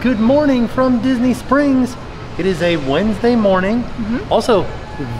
Good morning from Disney Springs. It is a Wednesday morning. Also,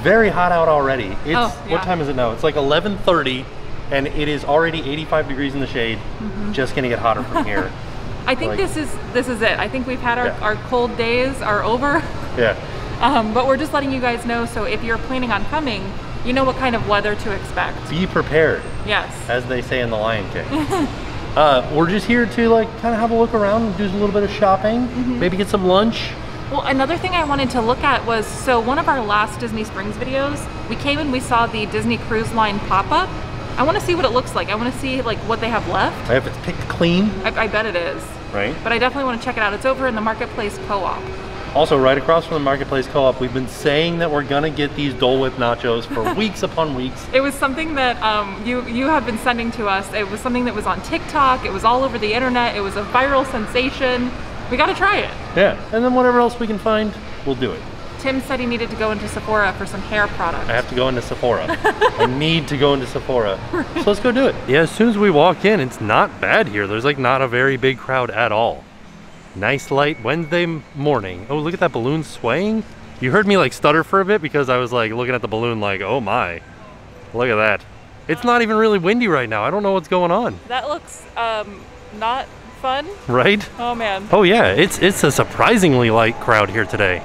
very hot out already. It's. Oh, what time is it now? It's like 11:30 and it is already 85 degrees in the shade. Mm-hmm. Just going to get hotter from here. I think Like- this is this is it. I think we've had our, Yeah. our cold days are over. yeah. Um, but we're just letting you guys know so if you're planning on coming, you know what kind of weather to expect. Be prepared, Yes. as they say in The Lion King. uh, we're just here to like kind of have a look around and do a little bit of shopping, Mm-hmm. maybe get some lunch. Well, another thing I wanted to look at was so one of our last Disney Springs videos, we came and we saw the Disney Cruise Line pop-up. I want to see what it looks like. I want to see like what they have left. If it's picked clean, I, I bet it is, right? but I definitely want to check it out. It's over in the Marketplace Co-op. Also, right across from the Marketplace Co-op, we've been saying that we're gonna get these Dole Whip nachos for weeks upon weeks. It was something that um, you you have been sending to us. It was something that was on TikTok. It was all over the internet. It was a viral sensation. We got to try it. Yeah, and then whatever else we can find, we'll do it. Tim said he needed to go into Sephora for some hair products. I have to go into Sephora. I need to go into Sephora. So let's go do it. Yeah, as soon as we walk in, it's not bad here. There's like not a very big crowd at all. Nice light Wednesday morning. Oh, look at that balloon swaying. You heard me like stutter for a bit because I was like looking at the balloon like, oh my. Look at that. It's not even really windy right now. I don't know what's going on. That looks um, not fun. Right? Oh man. Oh yeah, it's it's a surprisingly light crowd here today.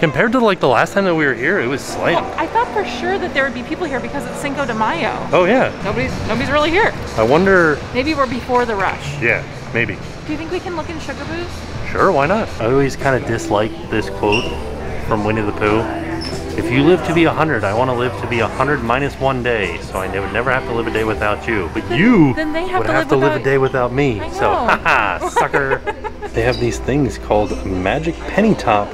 Compared to like the last time that we were here, it was slight. I thought for sure that there would be people here because it's Cinco de Mayo. Oh yeah. Nobody's nobody's really here. I wonder. Maybe we're before the rush. Yeah, maybe. Do you think we can look in Sugar Boo's? Sure, why not? I always kind of dislike this quote from Winnie the Pooh. If you live to be 100, I want to live to be 100 minus one day, so I would never have to live a day without you. But you then they have would to have live to live a day without me. I So, know. haha, sucker. they have these things called Magic Penny Top,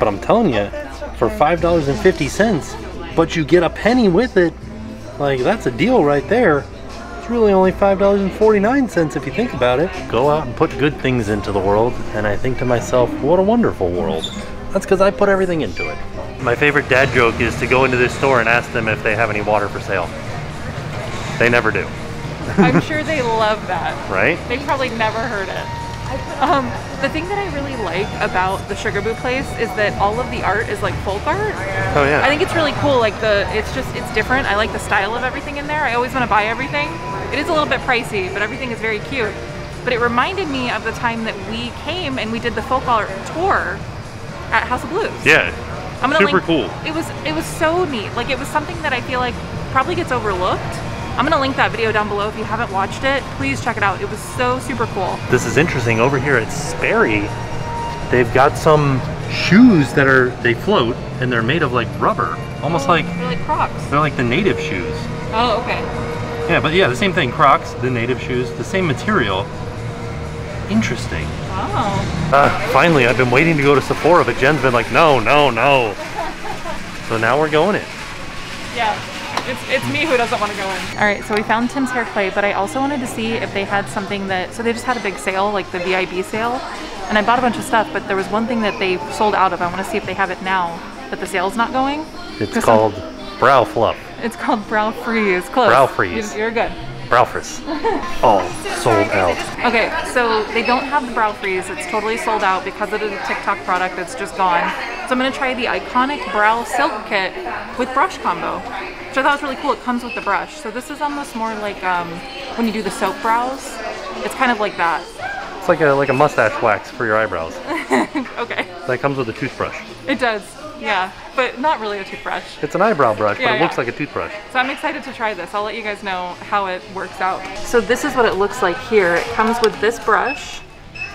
but I'm telling you, for $5.50, but you get a penny with it, like that's a deal right there. It's really only $5.49 if you think about it. Go out and put good things into the world, and I think to myself, what a wonderful world. That's because I put everything into it. My favorite dad joke is to go into this store and ask them if they have any water for sale. They never do, I'm sure they love that. right? They probably never heard it. Um, the thing that I really like about the Sugar Boo place is that all of the art is like folk art. Oh yeah. I think it's really cool. Like the, it's just, it's different. I like the style of everything in there. I always want to buy everything. It is a little bit pricey, but everything is very cute. But it reminded me of the time that we came and we did the folk art tour at House of Blues. yeah. I'm gonna Super link, cool. It was it was so neat. Like it was something that I feel like probably gets overlooked. I'm gonna link that video down below if you haven't watched it. Please check it out. It was so super cool. This is interesting. Over here at Sperry, they've got some shoes that are they float and they're made of like rubber, almost oh, like They're like Crocs. they're like the native shoes. Oh, okay. Yeah, but yeah, the same thing. Crocs, the native shoes, the same material. Interesting. Oh. Uh, finally, I've been waiting to go to Sephora, but Jen's been like, no, no, no. So now we're going in. Yeah. It's, it's me who doesn't want to go in. All right, so we found Tim's hair clay, but I also wanted to see if they had something that, so they just had a big sale, like the VIB sale, and I bought a bunch of stuff, but there was one thing that they sold out of. I want to see if they have it now, that the sale's not going. It's 'Cause some- called Brow Fluff. It's called Brow Freeze. Close. Brow Freeze. You- You're good. Brow Freeze. All sold out. Okay, so they don't have the brow freeze. It's totally sold out because it is a TikTok product that's just gone. So I'm gonna try the iconic brow silk kit with brush combo, which I thought was really cool. It comes with the brush. So this is almost more like um, when you do the soap brows. It's kind of like that. It's like a like a mustache wax for your eyebrows. Okay, That comes with a toothbrush. it does. Yeah, but not really a toothbrush. It's an eyebrow brush, Yeah, but it yeah. looks like a toothbrush. So I'm excited to try this. I'll let you guys know how it works out. So this is what it looks like here. It comes with this brush.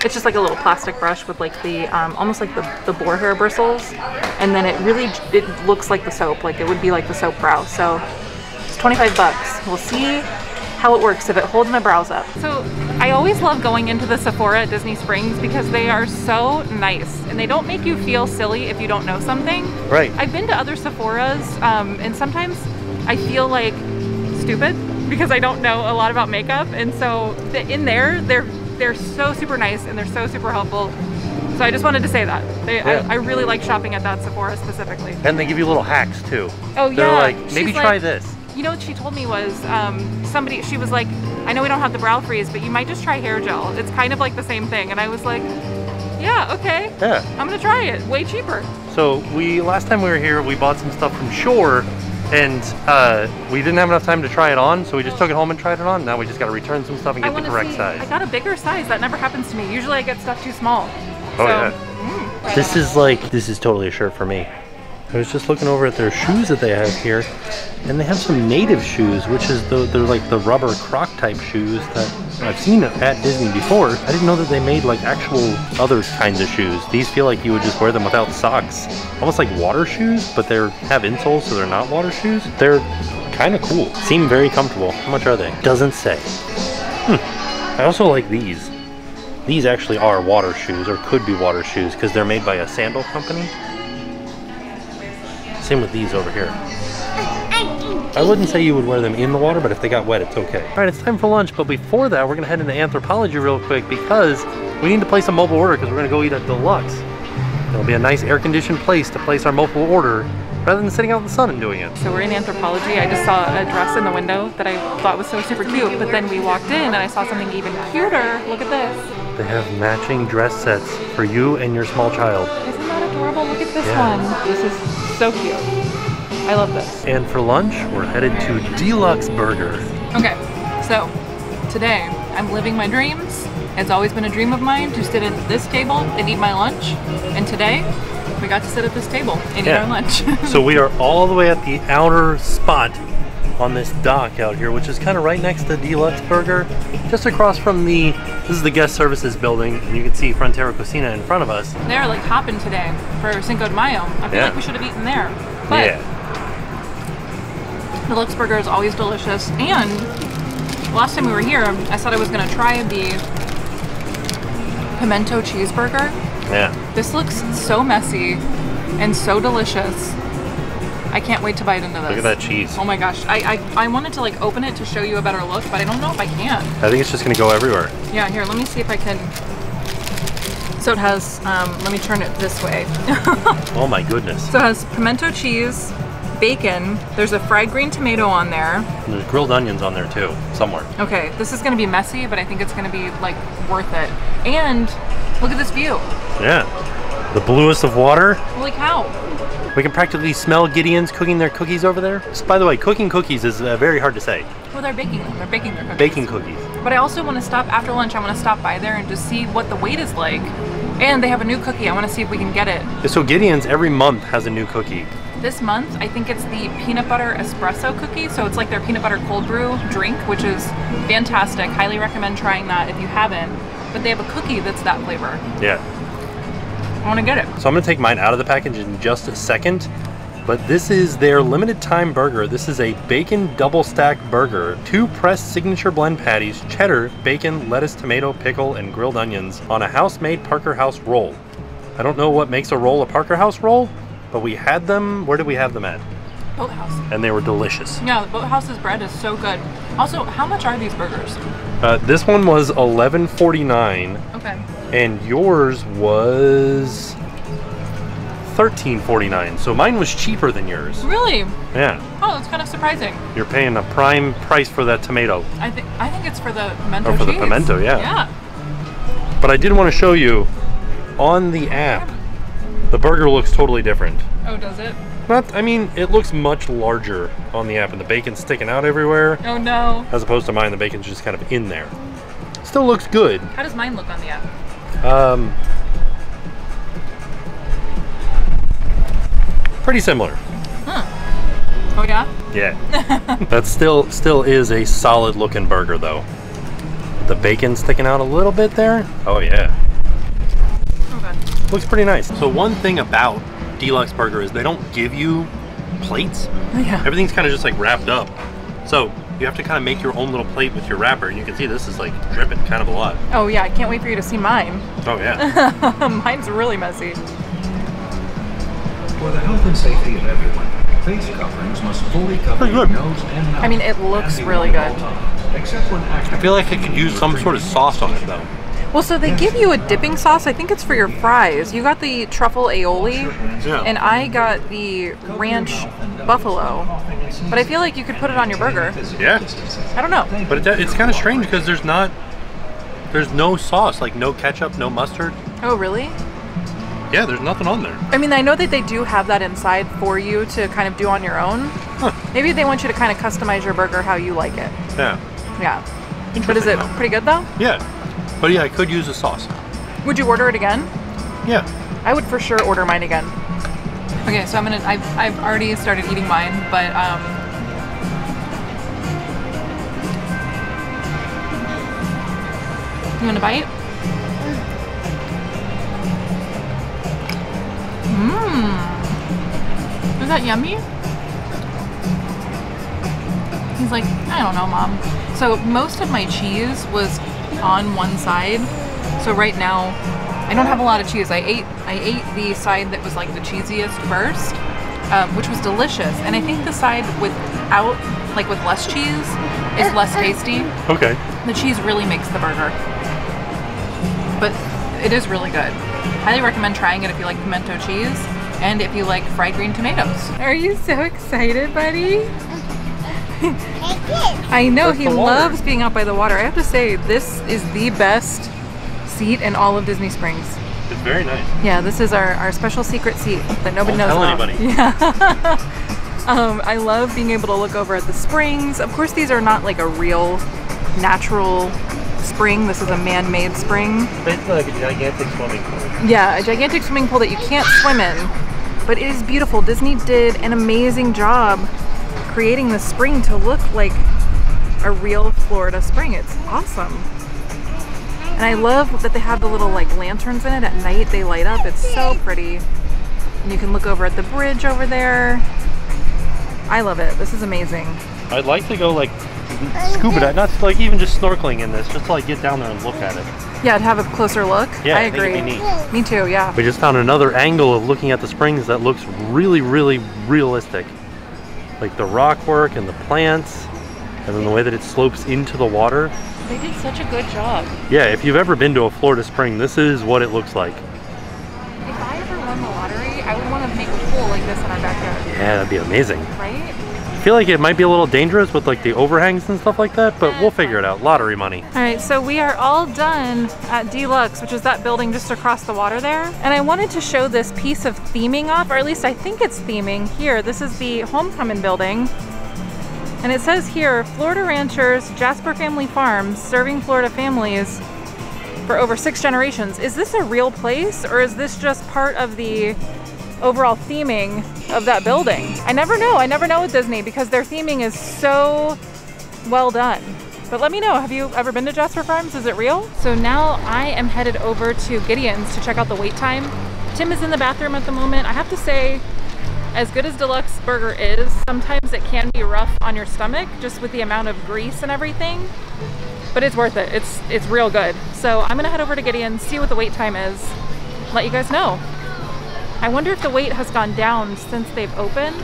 It's just like a little plastic brush with like the, um, almost like the, the boar hair bristles. And then it really, it looks like the soap, like it would be like the soap brow. So it's 25 bucks. We'll see how it works if it holds my brows up. So I always love going into the Sephora at Disney Springs because they are so nice and they don't make you feel silly if you don't know something. Right. I've been to other Sephoras, um, and sometimes I feel like stupid because I don't know a lot about makeup, and so the, in there, they're they're so super nice and they're so super helpful. So I just wanted to say that they, Yeah. I, I really like shopping at that Sephora specifically. And they give you little hacks too. Oh yeah. They're like, maybe She's try like- this. You know what she told me was um, somebody. She was like, I know we don't have the brow freeze, but you might just try hair gel. It's kind of like the same thing. And I was like, Yeah, okay. Yeah. I'm gonna try it. Way cheaper. So we last time we were here, we bought some stuff from Shore, and uh, we didn't have enough time to try it on, so we just took it home and tried it on. Now we just got to return some stuff and I get the want to correct see. size. I got a bigger size. That never happens to me. Usually I get stuff too small. Oh, so, yeah. mm. This is like this is totally a shirt for me. I was just looking over at their shoes that they have here, and they have some native shoes, which is the they're like the rubber croc type shoes that I've seen at Disney before. I didn't know that they made like actual other kinds of shoes. These feel like you would just wear them without socks, almost like water shoes, but they have insoles, so they're not water shoes. They're kind of cool. Seem very comfortable. How much are they? Doesn't say. Hmm. I also like these. These actually are water shoes, or could be water shoes, because they're made by a sandal company. Same with these over here. I wouldn't say you would wear them in the water, but if they got wet, it's okay. All right, it's time for lunch, but before that, we're gonna head into Anthropologie real quick because we need to place a mobile order because we're gonna go eat at D-Luxe. It'll be a nice air-conditioned place to place our mobile order rather than sitting out in the sun and doing it. So we're in Anthropologie. I just saw a dress in the window that I thought was so super cute, but then we walked in and I saw something even cuter. Look at this. They have matching dress sets for you and your small child. Adorable? Look at this Yeah. one. This is so cute. I love this. And for lunch, we're headed to D-Luxe Burger. Okay, so today I'm living my dreams. It's always been a dream of mine to sit at this table and eat my lunch. And today we got to sit at this table and Yeah. eat our lunch. So we are all the way at the outer spot on this dock out here, which is kind of right next to D-Luxe Burger, just across from the, this is the guest services building, and you can see Frontera Cocina in front of us. They're like hopping today for Cinco de Mayo. I feel Yeah. like we should have eaten there. But yeah. D-Luxe Burger is always delicious. And last time we were here, I said I was gonna try the pimento cheeseburger. Yeah. This looks so messy and so delicious. I can't wait to bite into this. Look at that cheese. Oh my gosh. I, I, I wanted to like open it to show you a better look, but I don't know if I can. I think it's just gonna go everywhere. Yeah, here, let me see if I can. So it has, um, let me turn it this way. Oh my goodness. so it has pimento cheese, bacon, there's a fried green tomato on there. And there's grilled onions on there too, somewhere. Okay, this is gonna be messy, but I think it's gonna be like worth it. And look at this view. Yeah. The bluest of water. Holy cow. We can practically smell Gideon's cooking their cookies over there. By the way, cooking cookies is uh, very hard to say. Well, they're baking them. They're baking their cookies. Baking cookies. But I also want to stop after lunch. I want to stop by there and just see what the wait is like. And they have a new cookie. I want to see if we can get it. So Gideon's every month has a new cookie. This month, I think it's the peanut butter espresso cookie. So it's like their peanut butter cold brew drink, which is fantastic. Highly recommend trying that if you haven't. But they have a cookie that's that flavor. Yeah. I want to get it. So I'm gonna take mine out of the package in just a second. But this is their limited time burger. This is a bacon double stack burger. Two pressed signature blend patties, cheddar, bacon, lettuce, tomato, pickle, and grilled onions on a house made Parker House roll. I don't know what makes a roll a Parker House roll, but we had them. Where did we have them at? Boathouse. And they were delicious. Yeah, the Boathouse's bread is so good. Also, how much are these burgers? Uh, this one was $11.49, Okay. And yours was $13.49. So mine was cheaper than yours. Really? Yeah. Oh, that's kind of surprising. You're paying a prime price for that tomato. I think I think it's for the pimento Oh, for the pimento, yeah. Yeah. But I did want to show you on the app, the burger looks totally different. Oh, does it? Not, I mean, it looks much larger on the app, and the bacon's sticking out everywhere, Oh no. as opposed to mine, the bacon's just kind of in there. Still looks good. How does mine look on the app? Um, pretty similar. Huh. Oh yeah. Yeah. that still still is a solid looking burger though. The bacon sticking out a little bit there. Oh yeah. Okay. Looks pretty nice. So one thing about D-Luxe Burger is they don't give you plates. Yeah. Everything's kind of just like wrapped up. So you have to kind of make your own little plate with your wrapper. And you can see this is like dripping kind of a lot. Oh yeah. I can't wait for you to see mine. Oh yeah. Mine's really messy. For the health and safety of everyone, face coverings must fully cover Pretty your nose and mouth. I mean, it looks really good. Except when I feel like I could use some sort of sauce on it though. Well, so they give you a dipping sauce. I think it's for your fries. You got the truffle aioli, Yeah. and I got the ranch buffalo. But I feel like you could put it on your burger. Yeah. I don't know. But it, it's kind of strange because there's not, there's no sauce, like no ketchup, no mustard. Oh, really? Yeah, there's nothing on there. I mean, I know that they do have that inside for you to kind of do on your own. Maybe they want you to kind of customize your burger how you like it. Yeah. Yeah. But is it pretty good though? Yeah. But yeah, I could use a sauce. Would you order it again? Yeah. I would for sure order mine again. Okay, so I'm gonna. I've, I've already started eating mine, but um. You want a bite? Mmm. Is that yummy? He's like, I don't know, mom. So most of my cheese was on one side. So right now, I don't have a lot of cheese. I ate I ate the side that was like the cheesiest first, um, which was delicious. And I think the side without, like with less cheese, is less tasty. Okay. The cheese really makes the burger. But it is really good. Highly recommend trying it if you like pimento cheese and if you like fried green tomatoes. Are you so excited, buddy? I know Where's he loves being out by the water. I have to say, this is the best seat in all of Disney Springs. It's very nice. Yeah, this is our, our special secret seat that nobody Don't knows tell about. anybody. Yeah. um, I love being able to look over at the springs. Of course, these are not like a real natural spring. This is a man-made spring. It's like a gigantic swimming pool. Yeah, a gigantic swimming pool that you can't swim in, but it is beautiful. Disney did an amazing job creating the spring to look like a real Florida spring. It's awesome. And I love that they have the little like lanterns in it at night. They light up. It's so pretty. And you can look over at the bridge over there. I love it. This is amazing. I'd like to go like scuba dive, not like even just snorkeling in this, just to like get down there and look at it. Yeah, to have a closer look. Yeah, I I agree. it'd be neat. Me too, yeah. We just found another angle of looking at the springs that looks really, really realistic. Like the rock work and the plants, and then the way that it slopes into the water. They did such a good job. Yeah, if you've ever been to a Florida spring, this is what it looks like. If I ever won the lottery, I would want to make a pool like this in our backyard, Yeah, that'd be amazing. right? Feel like it might be a little dangerous with like the overhangs and stuff like that, but we'll figure it out. Lottery money. All right, so we are all done at D-Luxe, which is that building just across the water there. And I wanted to show this piece of theming off, or at least I think it's theming here. This is the Homecoming building. And it says here, Florida Ranchers, Jasper Family Farms, serving Florida families for over six generations. Is this a real place or is this just part of the overall theming of that building? I never know. I never know with Disney because their theming is so well done. But let me know, have you ever been to Jasper Farms? Is it real? So now I am headed over to Gideon's to check out the wait time. Tim is in the bathroom at the moment. I have to say, as good as D-Luxe Burger is, sometimes it can be rough on your stomach just with the amount of grease and everything. But it's worth it. It's it's real good. So I'm gonna head over to Gideon's, see what the wait time is, let you guys know. I wonder if the wait has gone down since they've opened.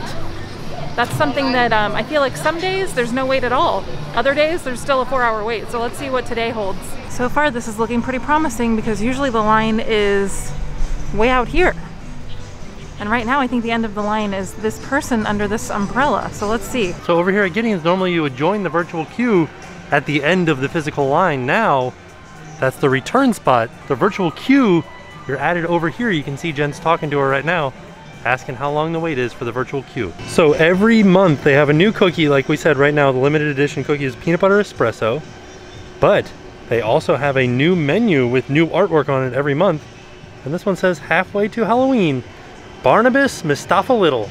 That's something that um, I feel like some days there's no wait at all. Other days there's still a four hour wait. So let's see what today holds. So far this is looking pretty promising because usually the line is way out here. And right now I think the end of the line is this person under this umbrella. So let's see. So over here at Gideon's, normally you would join the virtual queue at the end of the physical line. Now, that's the return spot. The virtual queue, you're added over here. You can see Jen's talking to her right now, asking how long the wait is for the virtual queue. So every month they have a new cookie. Like we said, right now the limited edition cookie is peanut butter espresso. But they also have a new menu with new artwork on it every month. And this one says halfway to Halloween. Barnabas Mustafa Little.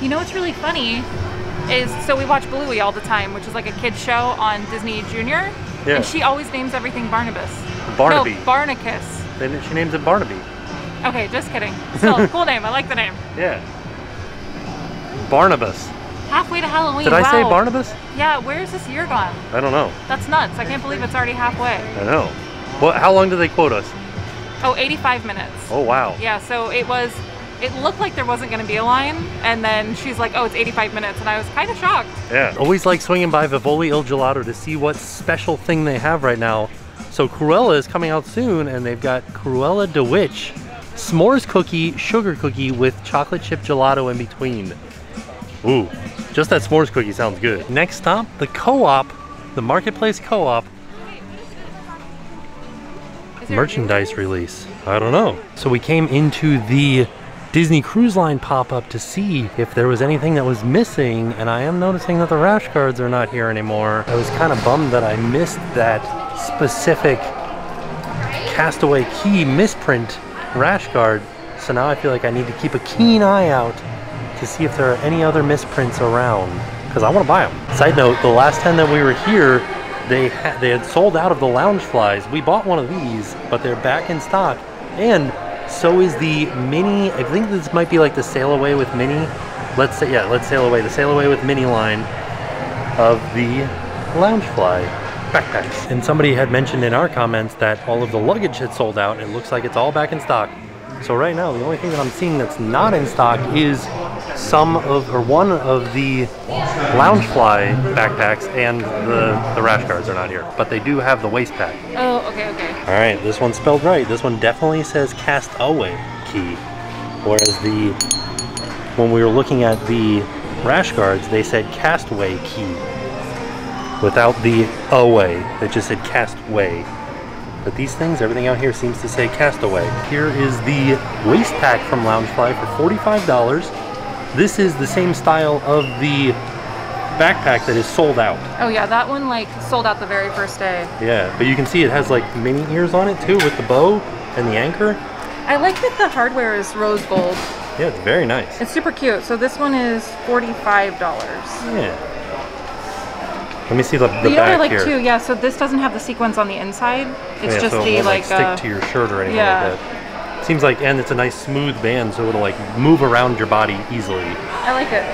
You know what's really funny is so we watch Bluey all the time, which is like a kid's show on Disney Junior. Yeah. And she always names everything Barnabas. Barnaby. No, Barnacus. Then she names it Barnaby. Okay, just kidding. Still, cool name. I like the name. Yeah. Barnabas. Halfway to Halloween. Did I say. Barnabas? Yeah, where's this year gone? I don't know. That's nuts. I can't believe it's already halfway. I know. What? How long did they quote us? Oh, 85 minutes. Oh wow. Yeah, so it was, it looked like there wasn't going to be a line. And then she's like, oh, it's 85 minutes. And I was kind of shocked. Yeah. Always like swinging by Vivoli Il Gelato to see what special thing they have right now. So Cruella is coming out soon, and they've got Cruella de Witch, s'mores cookie, sugar cookie with chocolate chip gelato in between. Ooh, just that s'mores cookie sounds good. Next stop, the co-op, the Marketplace Co-op. Is there a merchandise release? I don't know. So we came into the Disney Cruise Line pop-up to see if there was anything that was missing, and I am noticing that the rash guards are not here anymore. I was kind of bummed that I missed that specific Castaway Key misprint rash guard. So now I feel like I need to keep a keen eye out to see if there are any other misprints around because I want to buy them. Side note, the last time that we were here, they had they had sold out of the Loungeflies. We bought one of these, but they're back in stock. And so is the mini, I think this might be like the sail away with mini. Let's say yeah, let's sail away. The sail away with mini line of the lounge fly backpacks. And somebody had mentioned in our comments that all of the luggage had sold out. It looks like it's all back in stock. So right now, the only thing that I'm seeing that's not in stock is some of, or one of the Loungefly backpacks and the, the rash guards are not here. But they do have the waist pack. Oh, okay, okay. All right, this one's spelled right. This one definitely says cast away key. Whereas the, when we were looking at the rash guards, they said castaway key. Without the away, it just said castaway. But these things, everything out here seems to say castaway. Here is the waist pack from Loungefly for $45. This is the same style of the backpack that is sold out. Oh yeah, that one like sold out the very first day. Yeah, but you can see it has like mini ears on it too with the bow and the anchor. I like that the hardware is rose gold. Yeah, it's very nice. It's super cute. So this one is forty-five dollars. Yeah. Let me see the, the The back other like here. two, yeah. So this doesn't have the sequins on the inside. It's yeah, just so it the won't, like, stick uh, to your shirt or anything yeah. like that. Seems like, and it's a nice smooth band, so it'll like move around your body easily. I like it.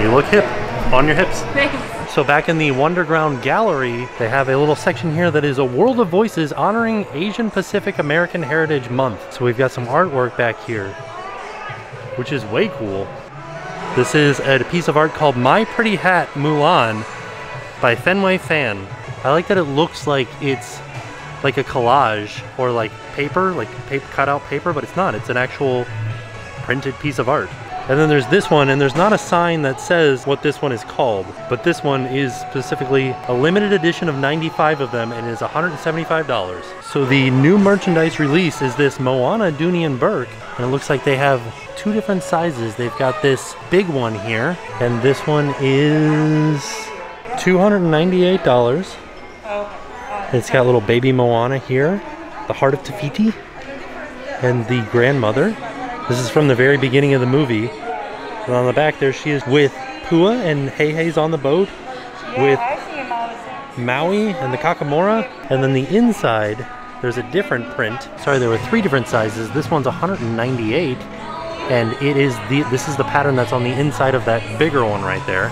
You look hip on your hips. Thanks. So back in the Wonderground Gallery, they have a little section here that is a World of Voices honoring Asian Pacific American Heritage Month. So we've got some artwork back here, which is way cool. This is a piece of art called My Pretty Hat Mulan by Fenway Fan. I like that it looks like it's like a collage or like paper, like paper cutout paper, but it's not. It's an actual printed piece of art. And then there's this one, and there's not a sign that says what this one is called, but this one is specifically a limited edition of 95 of them and is $175. So the new merchandise release is this Moana Dooney and Bourke, and it looks like they have two different sizes. They've got this big one here, and this one is $298. It's got little baby Moana here, the heart of Te Fiti, and the grandmother. This is from the very beginning of the movie. And on the back there she is with Pua and Hei Hei's on the boat with Maui and the Kakamora. And then the inside, there's a different print. Sorry, there were three different sizes. This one's 198. And it is the this is the pattern that's on the inside of that bigger one right there.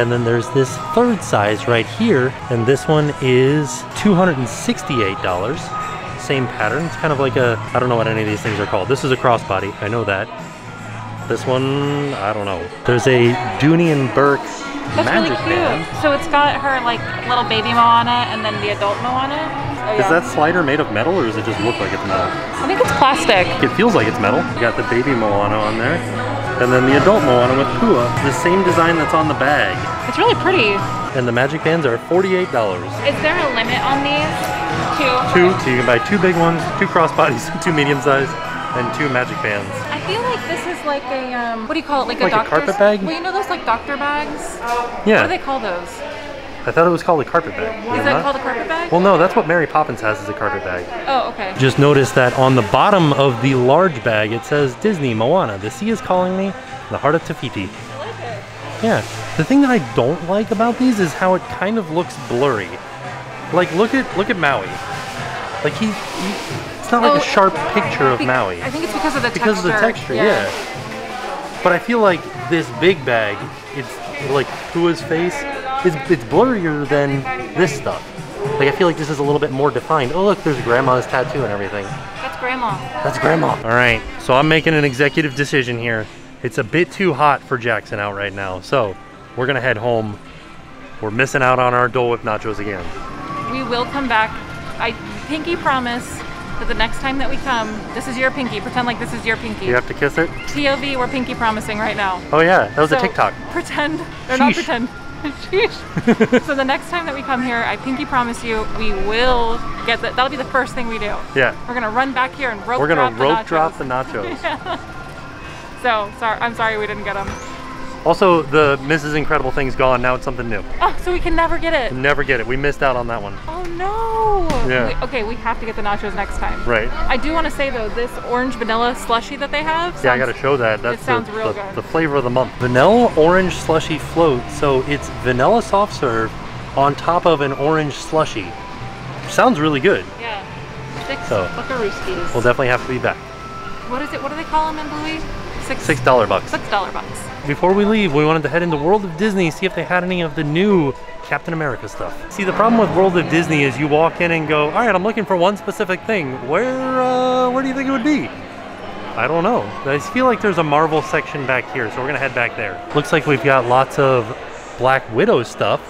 And then there's this third size right here, and this one is $268. Same pattern. It's kind of like a, I don't know what any of these things are called. This is a crossbody, I know that. This one, I don't know. There's a Dooney and Bourke That's magic really cute. band. So it's got her like little baby Moana and then the adult Moana. Oh, Is that slider made of metal or does it just look like it's metal? I think it's plastic. It feels like it's metal. You got the baby Moana on there. And then the adult Moana with Pua, the same design that's on the bag. It's really pretty. And the magic bands are $48. Is there a limit on these? Two. Two, so you can buy two big ones, two crossbodies, two medium size, and two magic bands. I feel like this is like a um, what do you call it? Like, Like a a carpet bag? Well, you know those like doctor bags. Yeah, What do they call those? I thought it was called a carpet bag. Is that called a carpet bag? Well, no, that's what Mary Poppins has is a carpet bag. Oh, okay. Just notice that on the bottom of the large bag it says Disney Moana. The sea is calling me. The heart of Te Fiti. I like it. Yeah. The thing that I don't like about these is how it kind of looks blurry. Like look at look at Maui. Like he, he it's not like Oh, a sharp picture of Be- Maui. I think it's because of the because texture. of the texture, yeah. But I feel like this big bag, it's like Pua's face, it's, it's blurrier than this stuff. Like I feel like this is a little bit more defined. Oh look, there's grandma's tattoo and everything. That's grandma. That's grandma. All right, so I'm making an executive decision here. It's a bit too hot for Jackson out right now, so we're gonna head home. We're missing out on our Dole Whip nachos again. We will come back. I pinky promise that the next time that we come, this is your pinky. Pretend like this is your pinky. You have to kiss it? TOV, we're pinky promising right now. Oh yeah, that was a TikTok. Pretend, or not Sheesh. pretend. So the next time that we come here, I pinky promise you, we will get that. That'll be the first thing we do. Yeah. We're gonna run back here and rope the. We're gonna drop the rope nachos. drop the nachos. So sorry, I'm sorry we didn't get them. Also, the Mrs. Incredible thing's gone. Now it's something new. Oh, so we can never get it. Never get it. We missed out on that one. Oh no. Yeah. We- okay, we have to get the nachos next time. Right. I do want to say though, this orange vanilla slushy that they have. Yeah, I gotta show that. That's sounds the, real the, good. the flavor of the month. Vanilla orange slushy float. So it's vanilla soft serve on top of an orange slushy. Sounds really good. Yeah. Six So, buckarooskies. We'll definitely have to be back. what is it? What do they call them in Bluey? Six. Six dollar bucks. Six dollar bucks. Before we leave, we wanted to head into World of Disney, see if they had any of the new Captain America stuff. See, the problem with World of Disney is you walk in and go, all right, I'm looking for one specific thing. Where, uh, where do you think it would be? I don't know. I feel like there's a Marvel section back here, so we're gonna head back there. Looks like we've got lots of Black Widow stuff.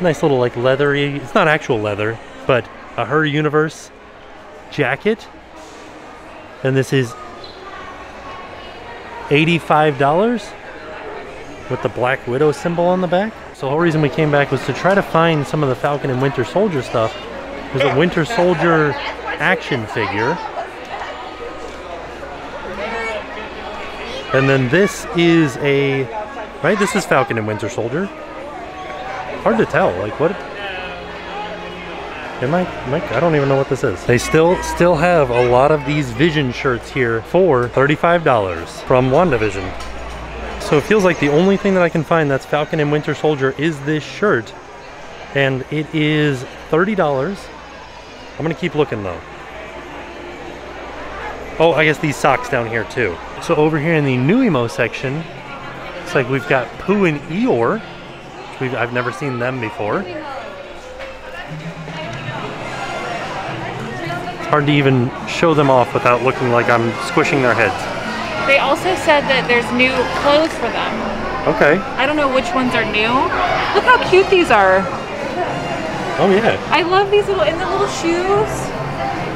Nice little like leathery, it's not actual leather, but a Her Universe jacket. And this is $85 with the Black Widow symbol on the back. So the whole reason we came back was to try to find some of the Falcon and Winter Soldier stuff. There's a Winter Soldier action figure. And then this is a, right? This is Falcon and Winter Soldier. Hard to tell, like what? Am I, am I? I don't even know what this is. They still still have a lot of these Vision shirts here for $35 from WandaVision. So it feels like the only thing that I can find that's Falcon and Winter Soldier is this shirt. And it is $30. I'm gonna keep looking though. Oh, I guess these socks down here too. So over here in the nuiMO section, it's like we've got Pooh and Eeyore. I've never seen them before. Hard to even show them off without looking like I'm squishing their heads. They also said that there's new clothes for them. Okay. I don't know which ones are new. Look how cute these are. Oh yeah, I love these little, and the little shoes.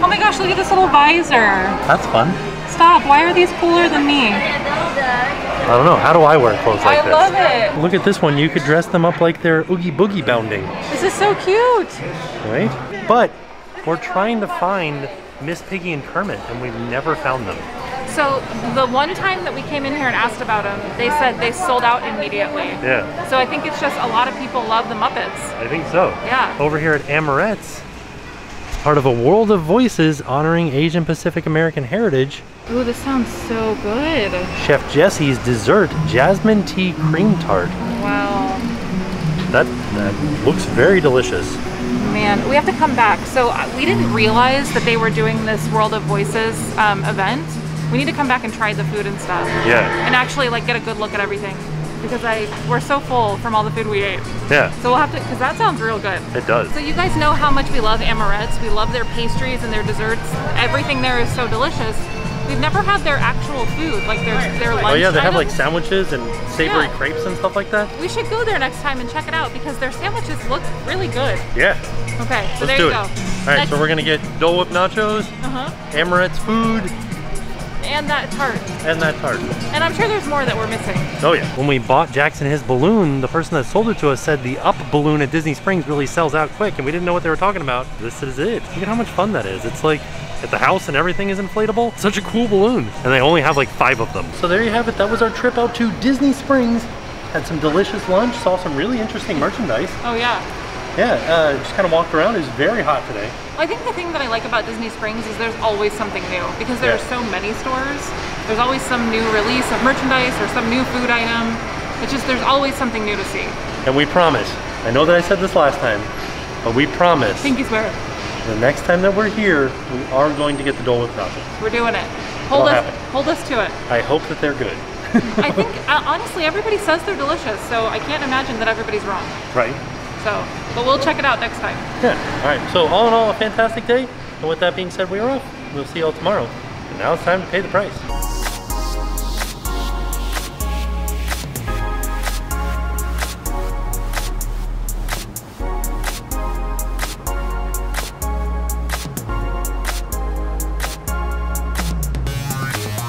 Oh my gosh, look at this little visor. that's fun. Stop, why are these cooler than me? I don't know. How do I wear clothes like I this? love it. Look at this one. You could dress them up like they're oogie boogie bounding, This is so cute. right? But we're trying to find Miss Piggy and Kermit, and we've never found them. So the one time that we came in here and asked about them, they said they sold out immediately. Yeah, So I think it's just a lot of people love the Muppets. I think so. Yeah. Over here at Amorette's, it's part of a world of voices honoring Asian Pacific American heritage. Ooh, this sounds so good. Chef Jesse's dessert, jasmine tea cream tart. Wow. That that looks very delicious. Man, we have to come back. So uh, we didn't realize that they were doing this World of Voices um, event. We need to come back and try the food and stuff. Yeah, And actually like get a good look at everything. Because I we're so full from all the food we ate. yeah, So we'll have to because that sounds real good. it does. So you guys know how much we love Amorettes. We love their pastries and their desserts. Everything there is so delicious. We've never had their actual food, like their their lunch. Oh yeah, they have like sandwiches and savory Yeah. crepes and stuff like that. We should go there next time and check it out because their sandwiches look really good. Yeah, Okay, so let's there do you it. go. All right, so we're gonna get Dole Whip nachos, uh-huh. Amorette's food, and that tart. and that tart. And I'm sure there's more that we're missing. Oh yeah. When we bought Jackson his balloon, the person that sold it to us said the up balloon at Disney Springs really sells out quick, and we didn't know what they were talking about. This is it. Look at how much fun that is. It's like at the house and everything is inflatable. Such a cool balloon. And they only have like five of them. So there you have it. That was our trip out to Disney Springs. Had some delicious lunch, saw some really interesting merchandise. Oh yeah. Yeah, uh, just kind of walked around. It's very hot today. I think the thing that I like about Disney Springs is there's always something new because there are so many stores. There's always some new release of merchandise or some new food item. It's just there's always something new to see. And we promise, I know that I said this last time, but we promise Pinky swear. the next time that we're here, we are going to get the Dole Whip. We're doing it. Hold It'll us happen. hold us to it. I hope that they're good. I think uh, honestly everybody says they're delicious, so I can't imagine that everybody's wrong. Right? So, but we'll check it out next time. Yeah. All right. So all in all, a fantastic day. And with that being said, we are off. We'll see you all tomorrow. And now it's time to pay the price.